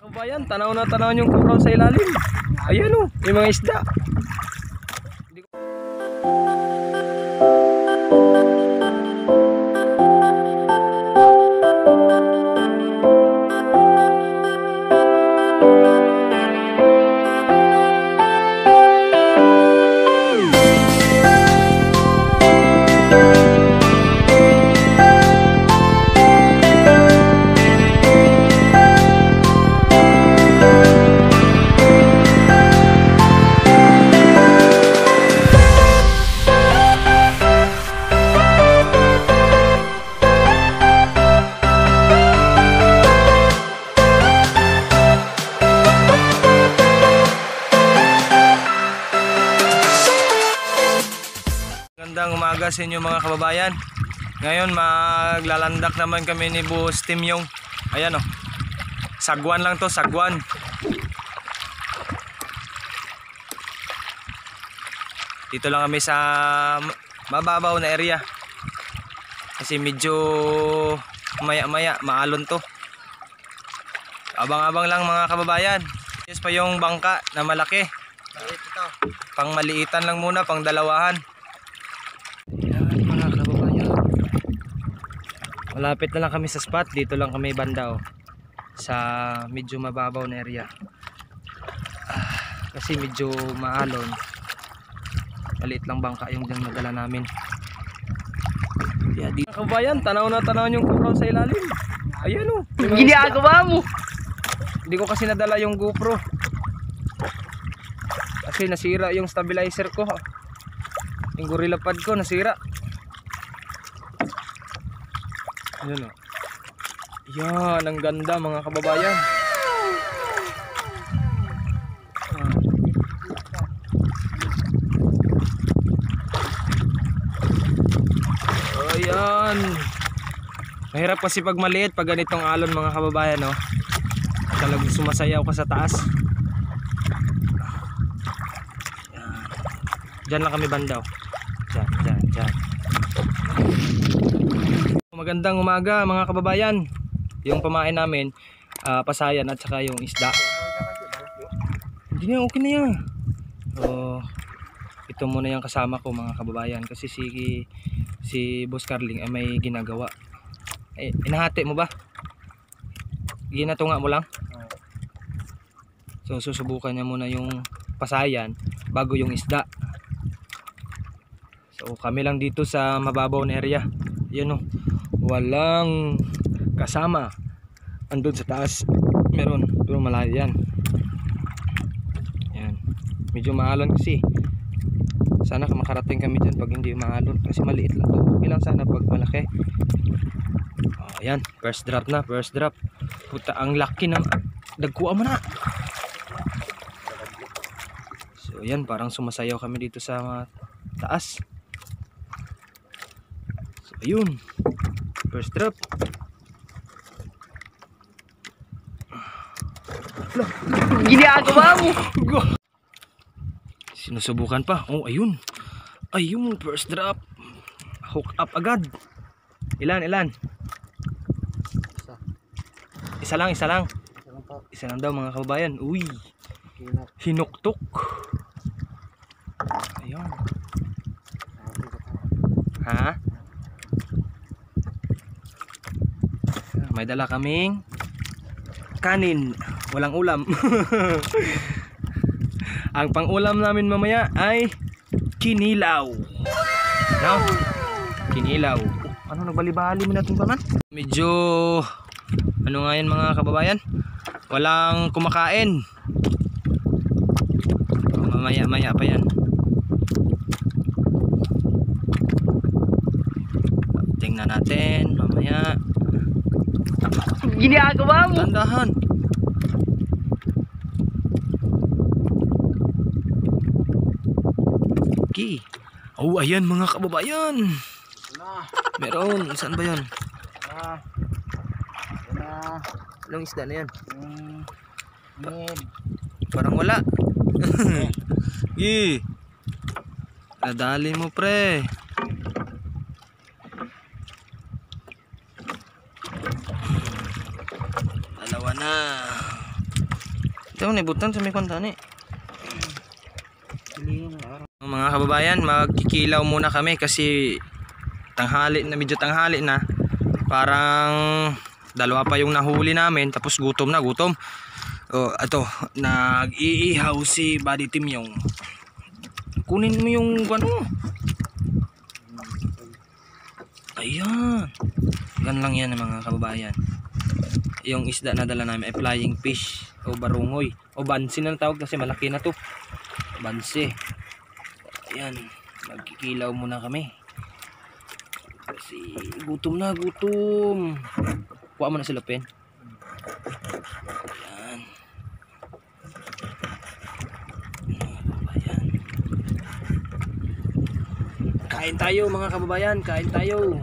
Kabayan, tanaw na tanaw yung kupraw sa ilalim. Ayan o, yung mga isda. Gandang umaga sa inyo mga kababayan. Ngayon maglalandak naman kami ni Boss Tim Yung. Ayan o. Sagwan lang to, sagwan. Dito lang kami sa mababaw na area. Kasi medyo maya-maya, maalon to. Abang-abang lang mga kababayan. Yes pa yung bangka na malaki. Pang maliitan lang muna, pang dalawahan. Yan mga kababayan. Malapit na lang kami sa spot. Dito lang kami banda oh. Sa medyo mababaw na area. Ah, kasi medyo maalon. Maliit lang bangka yung dyan nadala namin. Yeah, di mga kababayan, tanaw na tanaw yung GoPro sa ilalim. Ayan oh. mga isda. Ginagawa mo. Hindi ko kasi nadala yung GoPro. Kasi nasira yung stabilizer ko. Yung gorilla pad ko nasira. Ayun o. Yan, ang ganda mga kababayan. Ah. Ayan. Mahirap kasi pag maliit, pag ganitong alon mga kababayan, no? Talagang sumasayaw ka sa taas. Yan. Diyan lang kami bandaw. Diyan, diyan, diyan. Magandang umaga mga kababayan. Yung pamain namin, ah, pasayan at saka yung isda. Hindi na, okay na yan. So, ito muna yung kasama ko mga kababayan kasi si si Boss Carling ay may ginagawa. Eh, inahati mo ba? Ginatunga mo lang? So susubukan niya muna yung pasayan bago yung isda. So kami lang dito sa mababaw na area. Yan oh. Walang kasama. Andun sa taas. Meron. Pero malayo yan. Yan. Medyo maalon kasi. Sana ka makarating kami dyan pag hindi maalon. Kasi maliit lang to. Okay lang sana pag malaki. Oh, ayan. First drop na. First drop. Puta ang laki ng dagkuha mo na. So yan, parang sumasayaw kami dito sa taas. So ayun. First drop. Ginagawa mo. Sinusubukan pa. Oh, ayun. Ayun, first drop. Hook up agad. Ilan, ilan? Isa lang, isa lang. Isa lang daw mga kababayan. Uy. Hinuktok. Ayun. Ha? May dala kaming kanin. Walang ulam. Ang pang-ulam namin mamaya ay kinilaw. No? Kinilaw. Ano nagbali-bali mo natin pa man? Medyo ano nga yan mga kababayan? Walang kumakain. Mamaya-maya pa yan. Tingnan natin mamaya. Ginagawa mo. Tandahan. Okay. Oh, ayan mga kababayan. Meron. Saan ba yan? Anong isda na yan? Parang wala. Gi. Nadali mo pre. Dalawa na. Ito, nibutan sa may kwanta ni. Araw. Mga kababayan, magkikilaw muna kami kasi tanghali na, medyo tanghali na. Parang dalawa pa yung nahuli namin tapos gutom na, gutom. Oh, ito, nag-iihaw si Buddy Tim yung kunin mo yung ano. Ayan. Gan lang yan mga kababayan. Yung isda na dala namin ay flying fish o barungoy o bansi na tawag kasi malaki na to. Bansi. Ayan, magkikilaw muna kami. Kasi gutom na, gutom. Kuha mo na sila pen. Ayan. Kababayan. Kain tayo mga kababayan, kain tayo.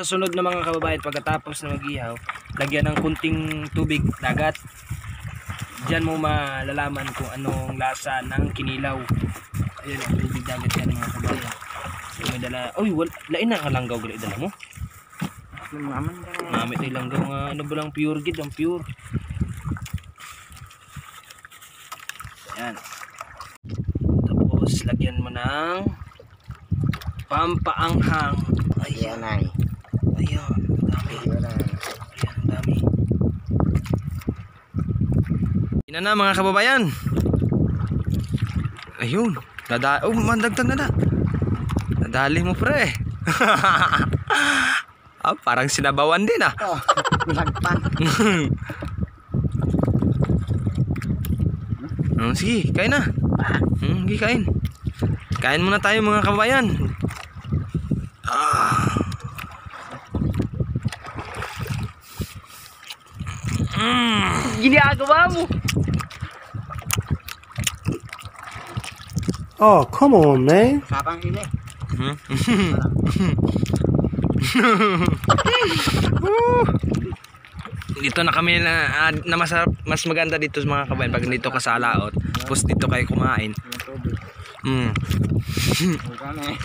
Sa sunod na mga kababayan, pagkatapos na mag-ihaw, lagyan ng kunting tubig, dagat. Diyan mo malalaman kung anong lasa ng kinilaw. Ayun, ang tubig dagat yan mga kababayan. So, may dala, uy, wal, lain na ang langgaw gali dala mo. Namit ay langgaw nga, ano ba lang pure gid, ang pure. Ayan. Tapos, lagyan mo ng pampaanghang. Ayan, Yan ay. ayan, ang dami. Yan ay. Ayan, ang dami. Ina na mga kababayan. Ayun. Nada oh, mandagdag na na. Nadali mo pre. ah, parang sinabawan din ah. Oh, lagpan. Hmm, sige, kain na. Hmm, sige, kain. Kain muna tayo mga kababayan. Ah. Mm. Ginagawa mo. Oh, come on, man. Sapang sili. Hmm? dito na kami na, ah, na masarap, mas maganda dito mga kabayan pag dito ka sa laot tapos dito kayo kumain mm. Eh.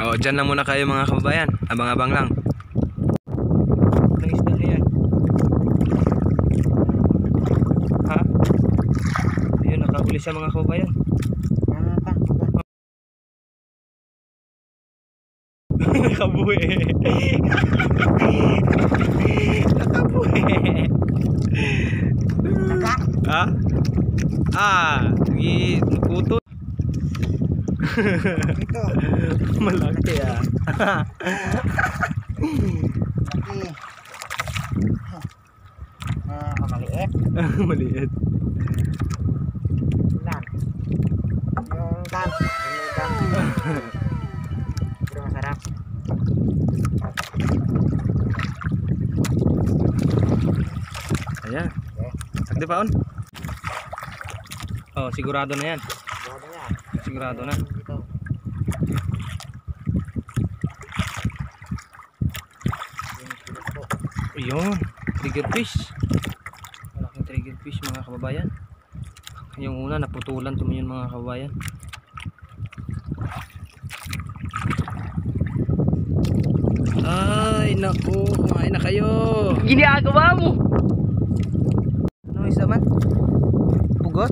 Oh, dyan lang muna kayo mga kababayan abang-abang lang Anong isda na yan? ha? Nakahuli siya mga kababayan Ano ka? nakabuhi nakabuhi Naka? Ha? Ah, sige, puto. Ito. Malaki ah. Laki. Ah, kamaliit. Maliit. Dan. Yung dan. Yung dan. Pero masarap. Ayan. Sakti pa on? Oh, sigurado na yan. Sigurado na. Ayun. Trigger fish. Malaking trigger fish mga kababayan. Yung una naputulan tumayon mga kababayan. Ay, naku, kumain na kayo. Ginagawa mo. Ano isa man? Pugot?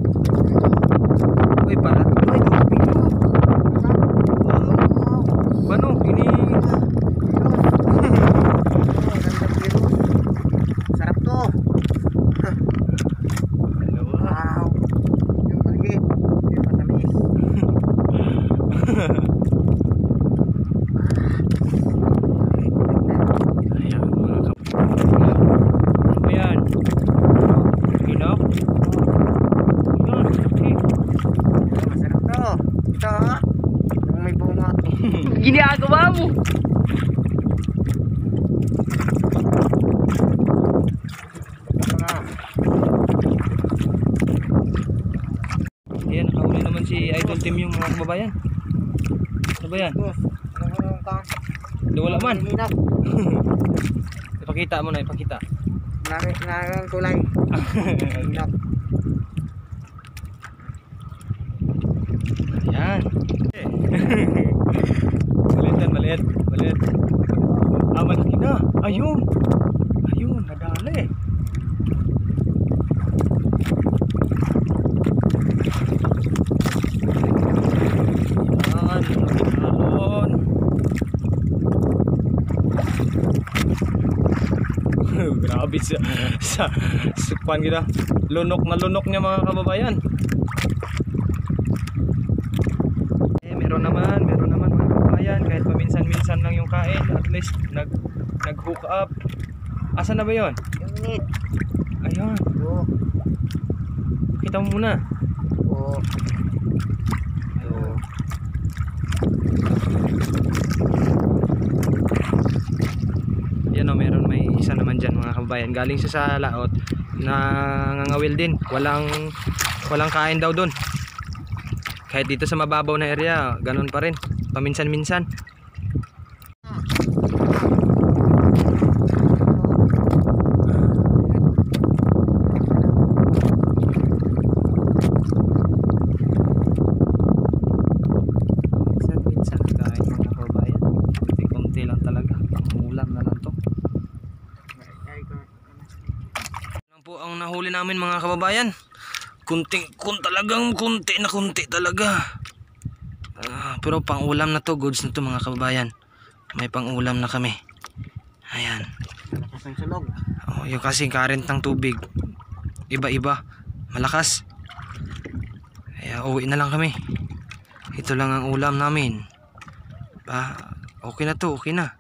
Uy, pala. Uy, tubig mo. Ano? Ini... Sarap to. Wow. Yung maliit. Yung matamis. Ayan, mga kap... Ano ba yan? Hinog? Yan, okay. Masarap to. Ito. ah. Yung may bunga. Ginagawa mo. Ayan, nakahuli naman si Idol Team yung mga kababayan. Ano ba yan? Ano? Nawala man. Ipakita mo na, ipakita. Marami na kulay. Hinap. Ayan. Galing Balit, balit. Ah, malaki na. Ayun. Ayun. Yan, malaki Grabe sa sa kwan gila. Lunok na lunok niya mga kababayan. Eh, meron naman, meron naman mga kababayan. Kahit paminsan-minsan lang yung kain, at least nag nag-hook up. Asa na ba 'yon? Yung minute. Ayun, Oo. kita mo muna. Oo. Oo. Yan o, meron may isa naman dyan mga kababayan. Galing siya sa laot. Nangangawil din. Walang, walang kain daw doon. Kahit dito sa mababaw na area, ganun pa rin. Paminsan-minsan. Minsan-minsan kain mga kababayan. Kunti-kunti lang talaga. Pangulam na lang to. Lang po ang nahuli namin mga kababayan. Kunti, kun talagang kunti na kunti talaga. Ah, pero pang-ulam na to, goods na to mga kababayan. May pang-ulam na kami. Ayan. Oh, yung kasing current ng tubig. Iba-iba. Malakas. Kaya uwi na lang kami. Ito lang ang ulam namin. Ba, okay na to, okay na.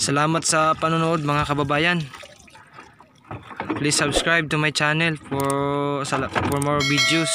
Salamat sa panonood mga kababayan. Please subscribe to my channel for for more videos.